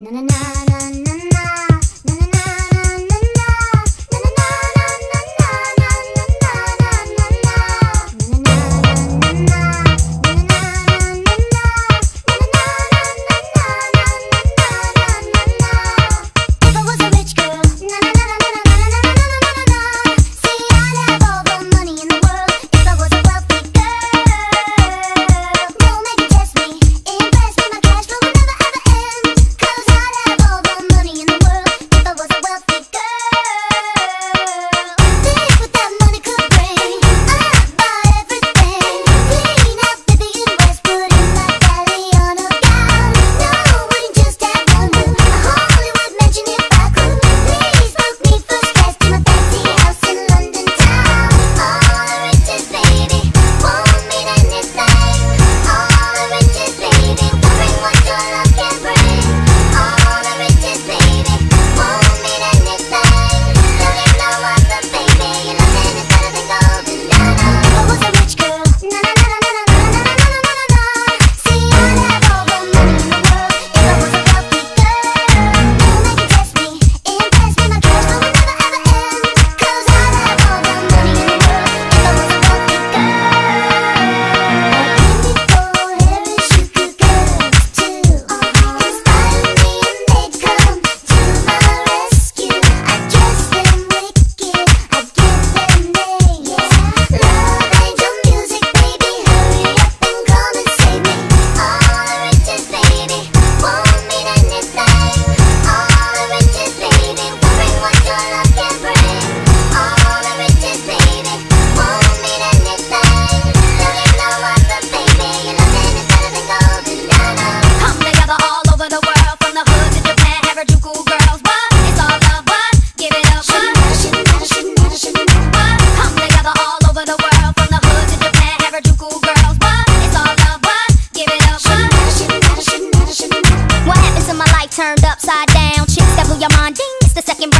na na na na na. turned upside down. Chicks that blew your mind, ding, it's the second